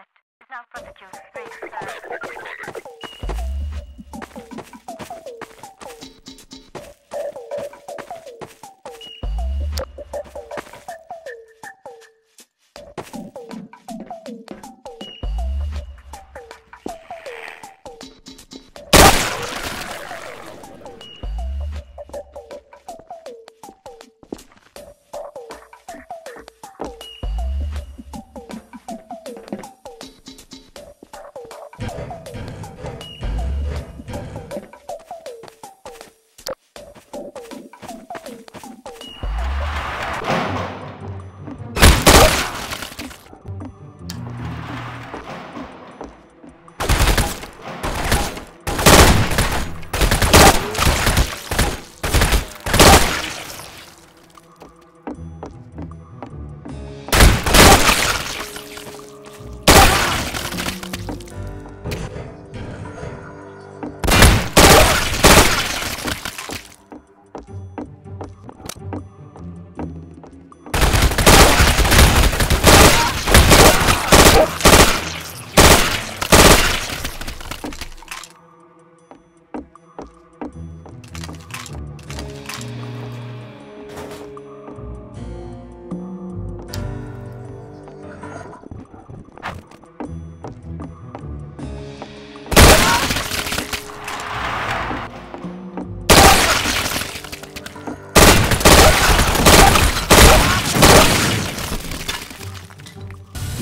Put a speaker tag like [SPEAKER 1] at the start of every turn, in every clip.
[SPEAKER 1] suspect is now prosecuted.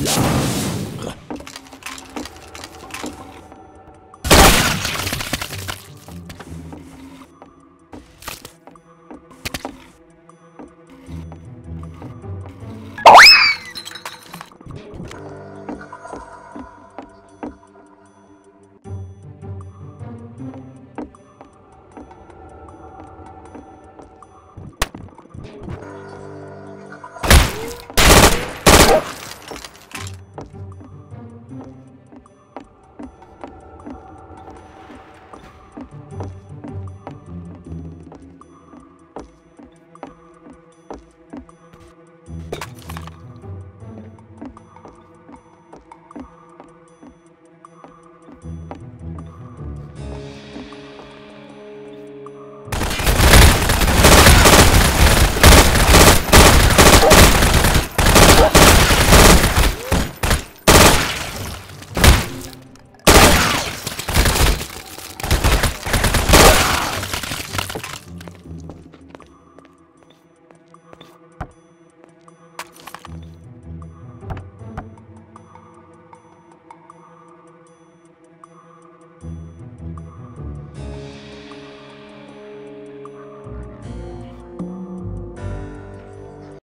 [SPEAKER 1] Love.